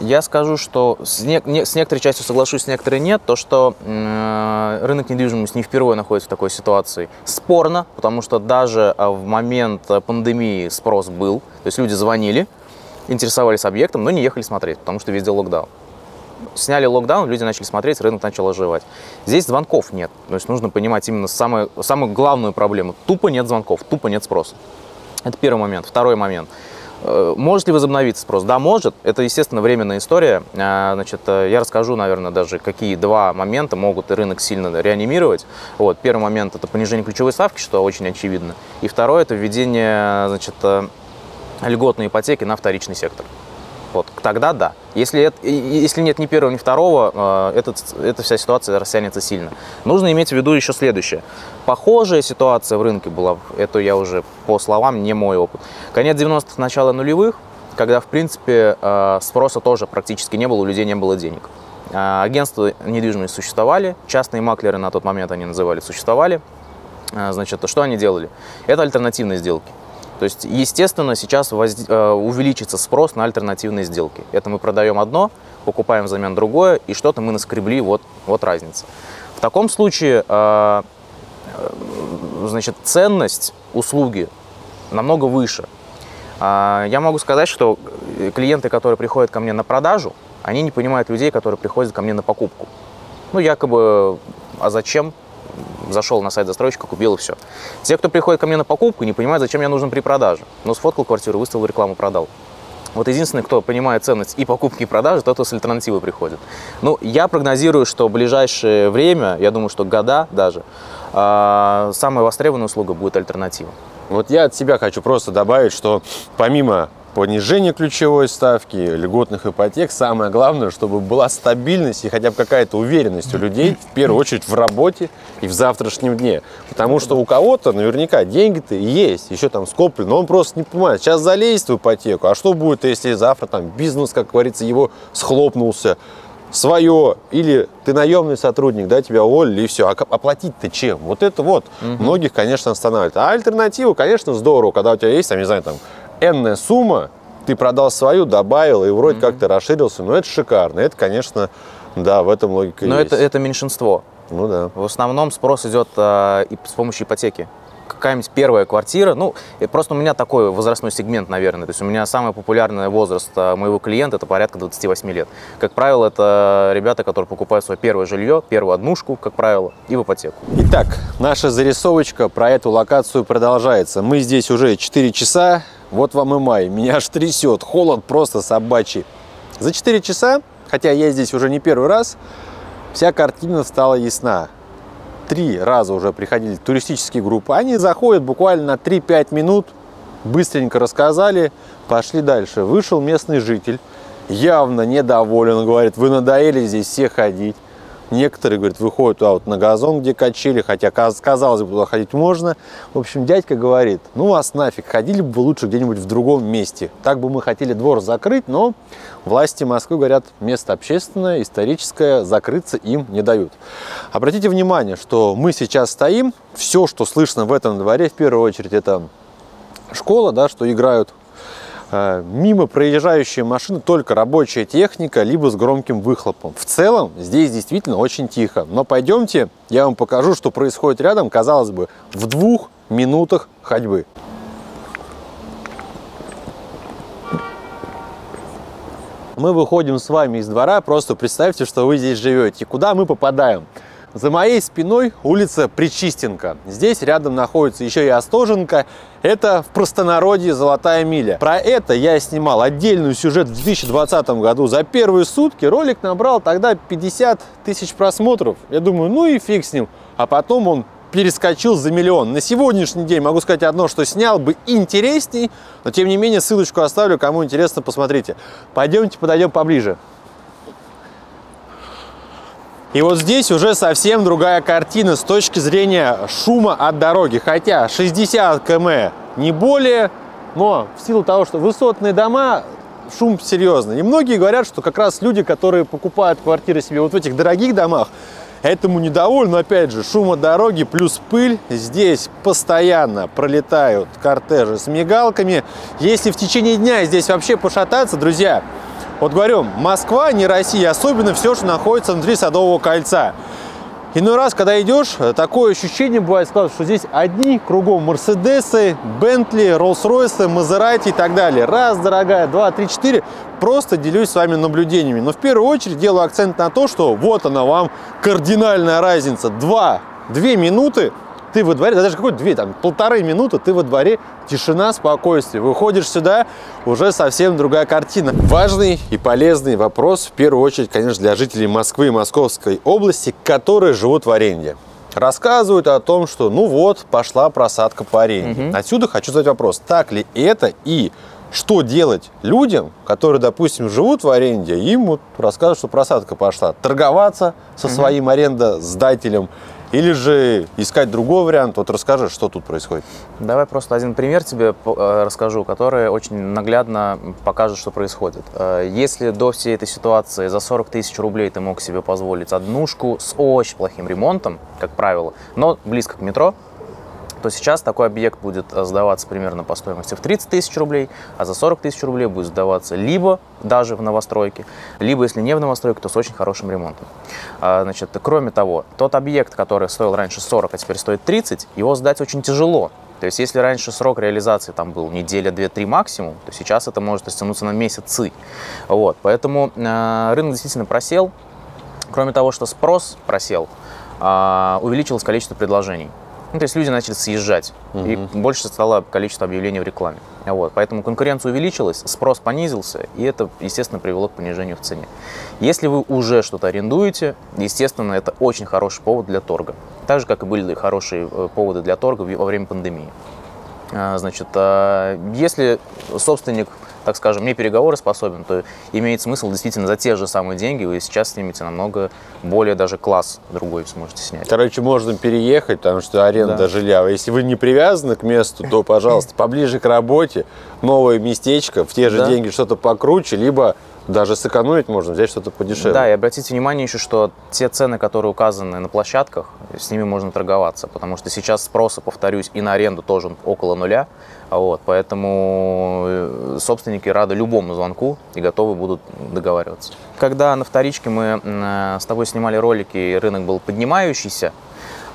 Я скажу, что с, не, не, с некоторой частью соглашусь, с некоторой нет. То, что э, рынок недвижимости не впервые находится в такой ситуации, спорно, потому что даже э, в момент пандемии спрос был. То есть люди звонили, интересовались объектом, но не ехали смотреть, потому что везде локдаун. Сняли локдаун, люди начали смотреть, рынок начал оживать. Здесь звонков нет. То есть нужно понимать именно самую, самую главную проблему. Тупо нет звонков, тупо нет спроса. Это первый момент. Второй момент – Э, может ли возобновиться спрос? Да, может. Это, естественно, временная история. А, значит, э, я расскажу, наверное, даже какие два момента могут рынок сильно реанимировать. Вот. Первый момент – это понижение ключевой ставки, что очень очевидно. И второе – это введение значит, э, льготной ипотеки на вторичный сектор. Вот, тогда да. Если, это, если нет ни первого, ни второго, э, этот, эта вся ситуация растянется сильно. Нужно иметь в виду еще следующее. Похожая ситуация в рынке была, это я уже по словам, не мой опыт. Конец 90-х, начало нулевых, когда, в принципе, э, спроса тоже практически не было, у людей не было денег. Э, агентства недвижимости существовали, частные маклеры на тот момент они называли, существовали. Значит, что они делали? Это альтернативные сделки. То есть, естественно, сейчас. Э, увеличится спрос на альтернативные сделки. Это мы продаем одно, покупаем взамен другое, и что-то мы наскребли, вот, вот разница. В таком случае, э, э, значит, ценность услуги намного выше. Я могу сказать, что клиенты, которые приходят ко мне на продажу, они не понимают людей, которые приходят ко мне на покупку. Ну, якобы, а зачем? зашел на сайт застройщика, купил и все. Те, кто приходит ко мне на покупку, не понимают, зачем мне нужен при продаже. Но сфоткал квартиру, выставил рекламу, продал. Вот единственный, кто понимает ценность и покупки, и продажи, тот, кто с альтернативой приходит. Ну, я прогнозирую, что в ближайшее время, я думаю, что года даже, самая востребованная услуга будет альтернатива. Вот я от себя хочу просто добавить, что помимо понижения ключевой ставки, льготных ипотек, самое главное, чтобы была стабильность и хотя бы какая-то уверенность у людей, в первую очередь в работе и в завтрашнем дне. Потому что у кого-то наверняка деньги-то есть, еще там скоплены, но он просто не понимает, сейчас залезет в ипотеку, а что будет, если завтра там бизнес, как говорится, его схлопнулся, свое, или ты наемный сотрудник, да, тебя уволили, и все. А оплатить-то чем? Вот это вот угу. многих, конечно, останавливает. А альтернатива, конечно, здорово, когда у тебя есть, там, не знаю, там, энная сумма, ты продал свою, добавил, и вроде угу. как ты расширился. Но это шикарно. Это, конечно, да, в этом логика Но есть. это, это меньшинство. Ну да. В основном спрос идет э, и с помощью ипотеки какая-нибудь первая квартира, ну, просто у меня такой возрастной сегмент, наверное, то есть у меня самый популярный возраст а, моего клиента это порядка 28 лет. Как правило, это ребята, которые покупают свое первое жилье, первую однушку, как правило, и в ипотеку. Итак, наша зарисовочка про эту локацию продолжается. Мы здесь уже 4 часа, вот вам и май, меня аж трясет, холод просто собачий. За 4 часа, хотя я здесь уже не первый раз, вся картина стала ясна три раза уже приходили туристические группы. Они заходят буквально на 3-5 минут, быстренько рассказали, пошли дальше. Вышел местный житель, явно недоволен, говорит, вы надоели здесь все ходить. Некоторые, говорят, выходят туда вот на газон, где качели, хотя, казалось бы, туда ходить можно. В общем, дядька говорит, ну вас нафиг, ходили бы вы лучше где-нибудь в другом месте. Так бы мы хотели двор закрыть, но власти Москвы говорят, место общественное, историческое, закрыться им не дают. Обратите внимание, что мы сейчас стоим, все, что слышно в этом дворе, в первую очередь, это школа, да, что играют мимо проезжающие машины только рабочая техника, либо с громким выхлопом. В целом здесь действительно очень тихо. Но пойдемте, я вам покажу, что происходит рядом, казалось бы, в двух минутах ходьбы. Мы выходим с вами из двора, просто представьте, что вы здесь живете. Куда мы попадаем? За моей спиной улица Причистенко. Здесь рядом находится еще и Остоженко. Это в простонародье Золотая миля. Про это я снимал отдельный сюжет в 2020 году. За первые сутки ролик набрал тогда 50 тысяч просмотров. Я думаю, ну и фиг с ним. А потом он перескочил за миллион. На сегодняшний день могу сказать одно, что снял бы интересней, но тем не менее ссылочку оставлю, кому интересно, посмотрите. Пойдемте подойдем поближе. И вот здесь уже совсем другая картина с точки зрения шума от дороги. Хотя 60 км не более, но в силу того, что высотные дома, шум серьезный. И многие говорят, что как раз люди, которые покупают квартиры себе вот в этих дорогих домах, этому недовольны. Опять же, шум от дороги плюс пыль. Здесь постоянно пролетают кортежи с мигалками. Если в течение дня здесь вообще пошататься, друзья, вот говорю, Москва, не Россия, особенно все, что находится внутри Садового кольца. Иной раз, когда идешь, такое ощущение бывает складывается, что здесь одни кругом Мерседесы, Бентли, Роллс-Ройсы, Мазерати и так далее. Раз, дорогая, два, три, четыре. Просто делюсь с вами наблюдениями. Но в первую очередь делаю акцент на то, что вот она вам кардинальная разница. Два, две минуты ты во дворе, да даже какой две, там, полторы минуты ты во дворе, тишина, спокойствие. Выходишь сюда, уже совсем другая картина. Важный и полезный вопрос, в первую очередь, конечно, для жителей Москвы и Московской области, которые живут в аренде. Рассказывают о том, что ну вот, пошла просадка по аренде. Угу. Отсюда хочу задать вопрос, так ли это и что делать людям, которые, допустим, живут в аренде, им вот рассказывают, что просадка пошла. Торговаться со своим арендодателем или же искать другой вариант? Вот расскажи, что тут происходит. Давай просто один пример тебе э, расскажу, который очень наглядно покажет, что происходит. Э, если до всей этой ситуации за 40 тысяч рублей ты мог себе позволить однушку с очень плохим ремонтом, как правило, но близко к метро, то сейчас такой объект будет э, сдаваться примерно по стоимости в 30 тысяч рублей, а за 40 тысяч рублей будет сдаваться либо даже в новостройке, либо, если не в новостройке, то с очень хорошим ремонтом. А, значит, кроме того, тот объект, который стоил раньше 40, а теперь стоит 30, его сдать очень тяжело. То есть, если раньше срок реализации там был неделя, две, три максимум, то сейчас это может растянуться на месяцы. Вот, поэтому э, рынок действительно просел. Кроме того, что спрос просел, а, увеличилось количество предложений. Ну, то есть люди начали съезжать, угу. и больше стало количество объявлений в рекламе. Вот, поэтому конкуренция увеличилась, спрос понизился, и это, естественно, привело к понижению в цене. Если вы уже что-то арендуете, естественно, это очень хороший повод для торга. Так же, как и были хорошие э, поводы для торга во время пандемии. А, значит, а, если собственник так скажем, не переговоры способен, то имеет смысл действительно за те же самые деньги вы сейчас снимете намного более даже класс другой сможете снять. Короче, можно переехать, потому что аренда да. жилья. А если вы не привязаны к месту, то, пожалуйста, поближе к работе, новое местечко, в те же да. деньги что-то покруче, либо даже сэкономить можно, взять что-то подешевле. Да, и обратите внимание еще, что те цены, которые указаны на площадках, с ними можно торговаться, потому что сейчас спроса, повторюсь, и на аренду тоже около нуля, вот, поэтому э, собственники рады любому звонку и готовы будут договариваться. Когда на вторичке мы э, с тобой снимали ролики, и рынок был поднимающийся,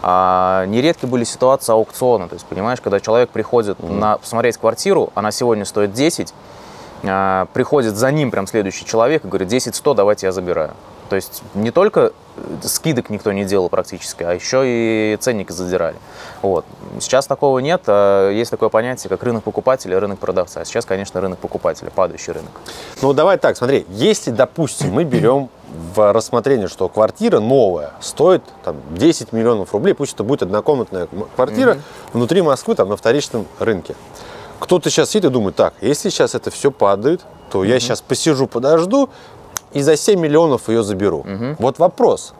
а, нередки были ситуации аукциона. То есть, понимаешь, когда человек приходит mm-hmm. на, посмотреть квартиру, она сегодня стоит 10, а, приходит за ним прям следующий человек и говорит, 10 100, давайте я забираю. То есть не только э, скидок никто не делал практически, а еще и ценники задирали. Вот. Сейчас такого нет. А есть такое понятие, как рынок покупателя и рынок продавца. А сейчас, конечно, рынок покупателя, падающий рынок. Ну, давай так, смотри. Если, допустим, мы берем в рассмотрение, что квартира новая стоит там, 10 миллионов рублей, пусть это будет однокомнатная квартира mm-hmm. внутри Москвы, там, на вторичном рынке. Кто-то сейчас сидит и думает, так, если сейчас это все падает, то mm-hmm. я сейчас посижу, подожду, и за 7 миллионов ее заберу. Угу. Вот вопрос.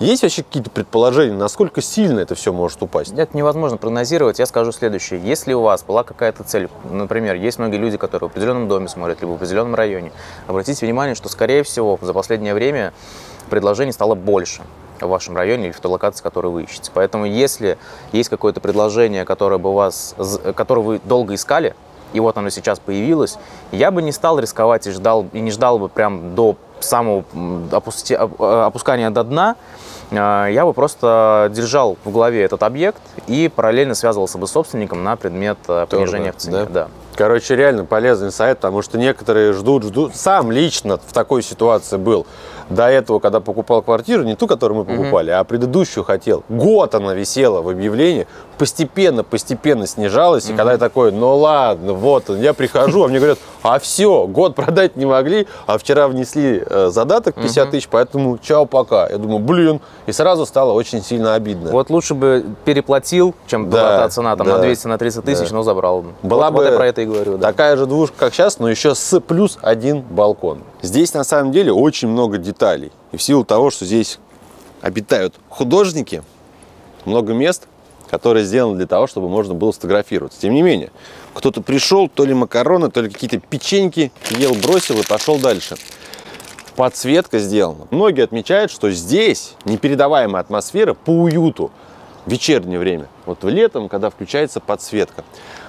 Есть вообще какие-то предположения, насколько сильно это все может упасть? Это невозможно прогнозировать. Я скажу следующее. Если у вас была какая-то цель, например, есть многие люди, которые в определенном доме смотрят, либо в определенном районе, обратите внимание, что, скорее всего, за последнее время предложений стало больше в вашем районе или в той локации, которую вы ищете. Поэтому если есть какое-то предложение, которое, бы вас, которое вы долго искали, и вот оно сейчас появилось, я бы не стал рисковать и, ждал, и не ждал бы прям до самого опусти, опускания до дна, а, я бы просто держал в голове этот объект и параллельно связывался бы с собственником на предмет э, понижения Торга, в цене. Да? Да. Короче, реально полезный сайт, потому что некоторые ждут, ждут. Сам лично в такой ситуации был до этого, когда покупал квартиру, не ту, которую мы покупали, угу. а предыдущую хотел. Год она висела в объявлении, постепенно, постепенно снижалась. Угу. И когда я такой, ну ладно, вот я прихожу, а мне говорят, а все, год продать не могли, а вчера внесли э, задаток 50 угу. тысяч, поэтому чао, пока. Я думаю, блин, и сразу стало очень сильно обидно. Вот лучше бы переплатил, чем да, была та цена там, да, на 200, на 30 тысяч, да. но забрал. Была вот, бы вот я про это и говорю. Да. Такая же двушка, как сейчас, но еще с плюс один балкон. Здесь на самом деле очень много деталей. И в силу того, что здесь обитают художники, много мест, которые сделаны для того, чтобы можно было сфотографироваться. Тем не менее, кто-то пришел, то ли макароны, то ли какие-то печеньки, ел, бросил и пошел дальше. Подсветка сделана. Многие отмечают, что здесь непередаваемая атмосфера по уюту в вечернее время. Вот в летом, когда включается подсветка.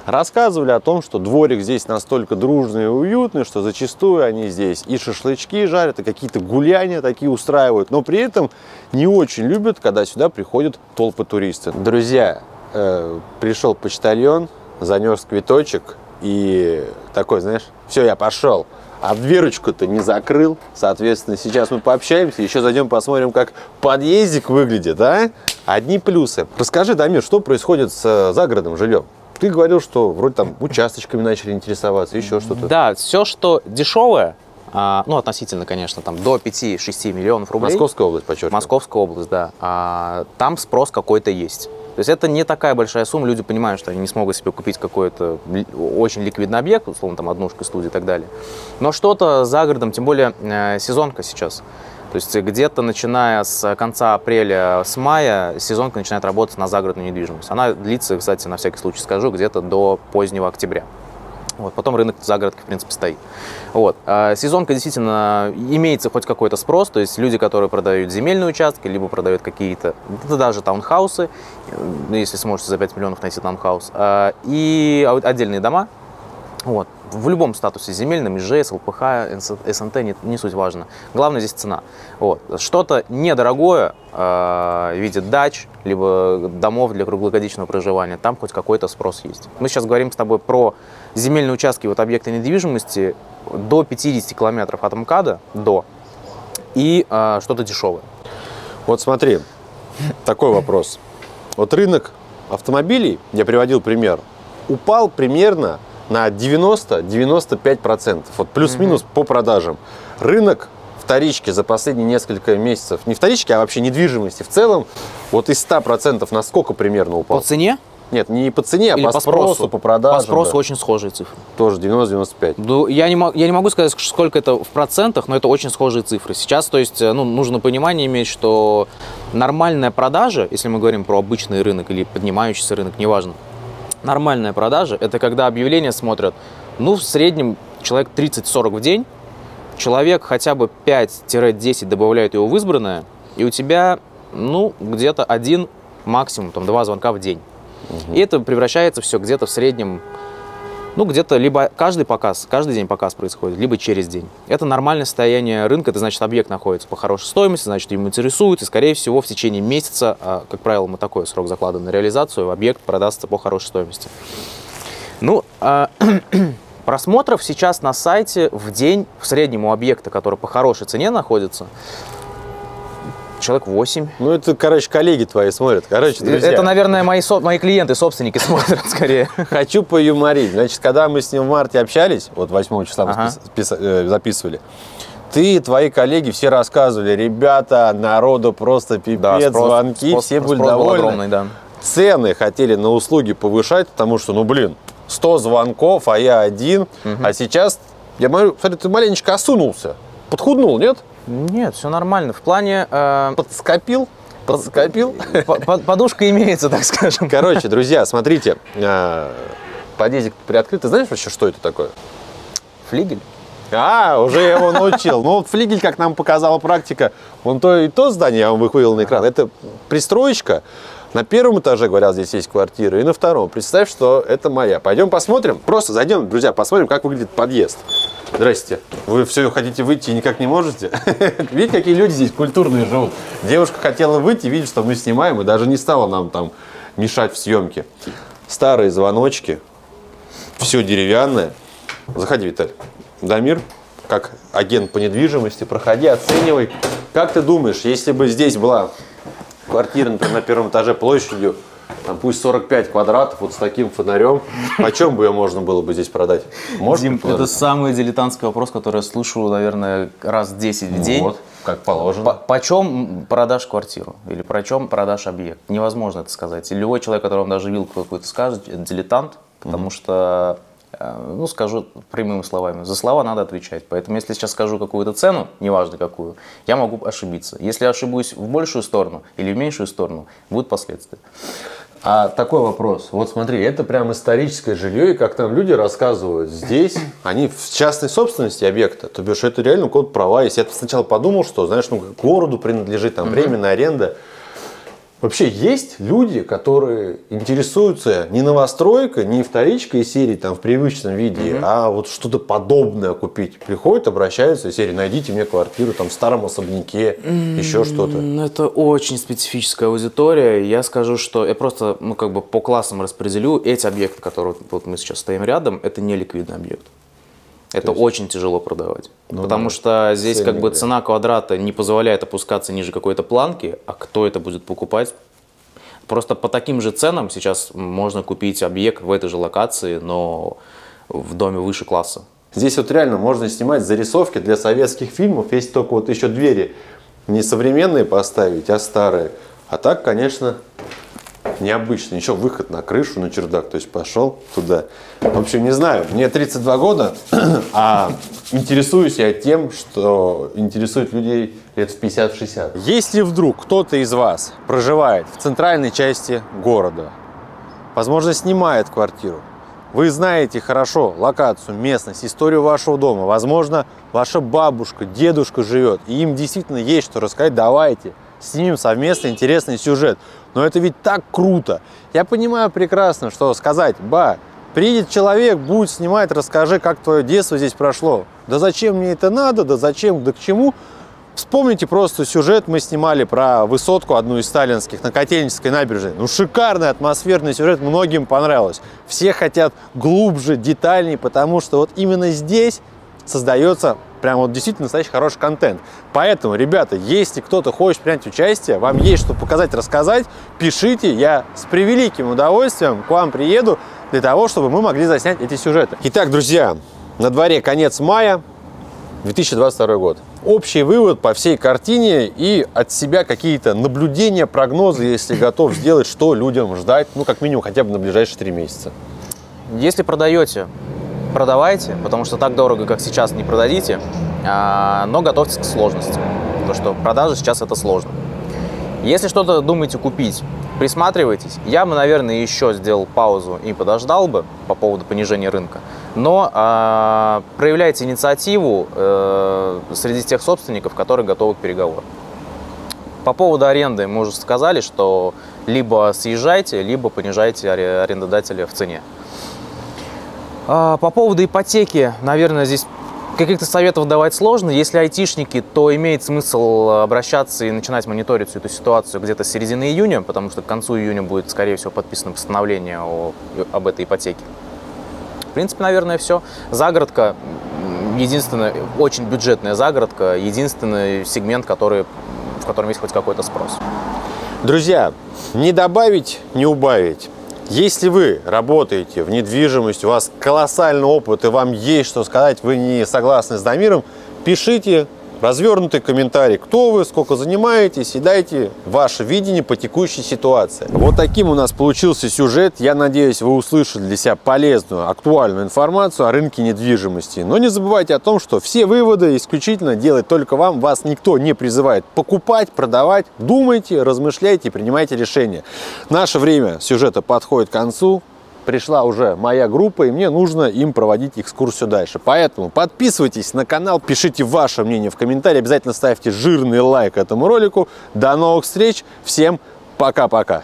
Рассказывали о том, что дворик здесь настолько дружный и уютный, что зачастую они здесь и шашлычки жарят, и какие-то гуляния такие устраивают, но при этом не очень любят, когда сюда приходят толпы туристов. Друзья, э, пришел почтальон, занес квиточек и такой, знаешь, все, я пошел. А дверочку-то не закрыл. Соответственно, сейчас мы пообщаемся, еще зайдем посмотрим, как подъездик выглядит, а? Одни плюсы. Расскажи, Дамир, что происходит с загородным жильем? Ты говорил, что вроде там участочками начали интересоваться, еще что-то. Да, все, что дешевое, а, ну, относительно, конечно, там до 5-6 миллионов рублей. Московская область, подчеркиваю. Московская область, да. А, там спрос какой-то есть. То есть это не такая большая сумма, люди понимают, что они не смогут себе купить какой-то очень ликвидный объект, условно, там, однушка, студия и так далее. Но что-то за городом, тем более э, сезонка сейчас. То есть где-то начиная с конца апреля, с мая сезонка начинает работать на загородную недвижимость. Она длится, кстати, на всякий случай скажу, где-то до позднего октября. Вот, потом рынок загородки, в принципе, стоит. Вот. А сезонка действительно имеется хоть какой-то спрос, то есть люди, которые продают земельные участки, либо продают какие-то, это даже таунхаусы, если сможете за 5 миллионов найти таунхаус, а, и отдельные дома, вот в любом статусе земельном, ИЖС, ЛПХ, СНТ, не, не суть важно. Главное здесь цена. Вот. Что-то недорогое э, в виде дач, либо домов для круглогодичного проживания, там хоть какой-то спрос есть. Мы сейчас говорим с тобой про земельные участки, вот объекты недвижимости до 50 километров от МКАДа, до, и э, что-то дешевое. Вот смотри, такой вопрос. Вот рынок автомобилей, я приводил пример, упал примерно на 90-95%. Вот плюс-минус по продажам. Рынок вторички за последние несколько месяцев, не вторички, а вообще недвижимости в целом, вот из 100% на сколько примерно упал? По цене? Нет, не по цене, а Или по, спросу, по продажам. По спросу да. очень схожие цифры. Тоже 90-95. Ну, я не, я не могу сказать, сколько это в процентах, но это очень схожие цифры. Сейчас, то есть, ну, нужно понимание иметь, что нормальная продажа, если мы говорим про обычный рынок или поднимающийся рынок, неважно, нормальная продажа – это когда объявления смотрят, ну, в среднем человек 30-40 в день, человек хотя бы 5-10 добавляет его в избранное, и у тебя, ну, где-то один, максимум, там, два звонка в день. И это превращается все где-то в среднем, ну, где-то либо каждый показ, каждый день показ происходит, либо через день. Это нормальное состояние рынка, это значит, объект находится по хорошей стоимости, значит, ему интересует, и, скорее всего, в течение месяца, а, как правило, мы такой срок закладываем на реализацию, объект продастся по хорошей стоимости. Ну, а, просмотров сейчас на сайте в день в среднем у объекта, который по хорошей цене находится, человек 8. Ну, это, короче, коллеги твои смотрят. Короче, друзья. Это, наверное, мои, со- мои клиенты, собственники смотрят скорее. Хочу поюморить. Значит, когда мы с ним в марте общались, вот 8 числа мы Ага. э, записывали, ты и твои коллеги все рассказывали, ребята, народу просто пипец, спрос- звонки, спрос- все были спрос был довольны. огромный, да. Цены хотели на услуги повышать, потому что, ну, блин, 100 звонков, а я один. А сейчас, я говорю, смотри, ты маленечко осунулся. Подхуднул, нет? Нет, все нормально. В плане э, Подскопил? Подскопил? по- по- подушка имеется, так скажем. Короче, друзья, смотрите, э, подъездик приоткрыт. Ты знаешь вообще, что это такое? Флигель. А, уже я его научил. Ну, вот флигель, как нам показала практика, вон то и то здание я вам вывел на экран. Это пристроечка. На первом этаже, говорят, здесь есть квартира, и на втором. Представь, что это моя. Пойдем посмотрим. Просто зайдем, друзья, посмотрим, как выглядит подъезд. Здрасте. Вы все хотите выйти и никак не можете? Видите, какие люди здесь культурные живут. Девушка хотела выйти, видит, что мы снимаем, и даже не стала нам там мешать в съемке. Старые звоночки, все деревянное. Заходи, Виталь. Дамир, как агент по недвижимости, проходи, оценивай. Как ты думаешь, если бы здесь была квартира, например, на первом этаже площадью, там, пусть 45 квадратов, вот с таким фонарем, почем бы ее можно было бы здесь продать? Можно Дим, это самый дилетантский вопрос, который я слышу, наверное, раз 10 в день. Вот, как положено. По- Почем продашь квартиру или почем продашь объект? Невозможно это сказать. И любой человек, который вам даже вилку какую-то скажет, это дилетант, потому что, э, ну, скажу прямыми словами, за слова надо отвечать. Поэтому, если сейчас скажу какую-то цену, неважно какую, я могу ошибиться. Если ошибусь в большую сторону или в меньшую сторону, будут последствия. А такой вопрос. Вот смотри, это прям историческое жилье, и как там люди рассказывают, здесь они в частной собственности объекта. То бишь, это реально кого-то права есть. Я сначала подумал, что, знаешь, ну, городу принадлежит, там, временная аренда. Вообще есть люди, которые интересуются не новостройкой, не вторичкой из серии там в привычном виде, а вот что-то подобное купить. Приходят, обращаются из серии, найдите мне квартиру там в старом особняке, еще что-то. Это очень специфическая аудитория. Я скажу, что я просто, ну, как бы по классам распределю. Эти объекты, которые вот мы сейчас стоим рядом, это не ликвидный объект. Это очень тяжело продавать. потому да. что здесь как бы цена квадрата не позволяет опускаться ниже какой-то планки, а кто это будет покупать? Просто по таким же ценам сейчас можно купить объект в этой же локации, но в доме выше класса. Здесь вот реально можно снимать зарисовки для советских фильмов, если только вот еще двери не современные поставить, а старые. А так, конечно, необычно. Еще выход на крышу, на чердак. То есть пошел туда. В общем, не знаю, мне 32 года, а интересуюсь я тем, что интересует людей лет в 50-60. Если вдруг кто-то из вас проживает в центральной части города, возможно, снимает квартиру, вы знаете хорошо локацию, местность, историю вашего дома. Возможно, ваша бабушка, дедушка живет, и им действительно есть что рассказать. Давайте снимем совместно интересный сюжет. Но это ведь так круто. Я понимаю прекрасно, что сказать, ба, приедет человек, будет снимать, расскажи, как твое детство здесь прошло. Да зачем мне это надо, да зачем, да к чему? Вспомните просто сюжет, мы снимали про высотку, одну из сталинских, на Котельнической набережной. Ну, шикарный атмосферный сюжет, многим понравилось. Все хотят глубже, детальнее, потому что вот именно здесь создается прям вот действительно настоящий хороший контент. Поэтому, ребята, если кто-то хочет принять участие, вам есть что показать, рассказать, пишите, я с превеликим удовольствием к вам приеду для того, чтобы мы могли заснять эти сюжеты. Итак, друзья, на дворе конец мая, 2022 год. Общий вывод по всей картине и от себя какие-то наблюдения, прогнозы, если готов сделать, что людям ждать, ну, как минимум, хотя бы на ближайшие три месяца. Если продаете, продавайте, потому что так дорого, как сейчас, не продадите, а, но готовьтесь к сложностям, потому что продажа сейчас это сложно. Если что-то думаете купить, присматривайтесь. Я бы, наверное, еще сделал паузу и подождал бы по поводу понижения рынка. Но э, проявляйте инициативу э, среди тех собственников, которые готовы к переговорам. По поводу аренды мы уже сказали, что либо съезжайте, либо понижайте арендодателя в цене. А, по поводу ипотеки, наверное, здесь Каких-то советов давать сложно. Если айтишники, то имеет смысл обращаться и начинать мониторить всю эту ситуацию где-то с середины июня, потому что к концу июня будет, скорее всего, подписано постановление о, об этой ипотеке. В принципе, наверное, все. Загородка, единственная, очень бюджетная загородка, единственный сегмент, который, в котором есть хоть какой-то спрос. Друзья, не добавить, не убавить. Если вы работаете в недвижимости, у вас колоссальный опыт и вам есть что сказать, вы не согласны с Дамиром, пишите развернутый комментарий, кто вы, сколько занимаетесь, и дайте ваше видение по текущей ситуации. Вот таким у нас получился сюжет. Я надеюсь, вы услышали для себя полезную, актуальную информацию о рынке недвижимости. Но не забывайте о том, что все выводы исключительно делать только вам. Вас никто не призывает покупать, продавать. Думайте, размышляйте, принимайте решения. Наше время сюжета подходит к концу пришла уже моя группа, и мне нужно им проводить экскурсию дальше. Поэтому подписывайтесь на канал, пишите ваше мнение в комментарии, обязательно ставьте жирный лайк этому ролику. До новых встреч, всем пока-пока!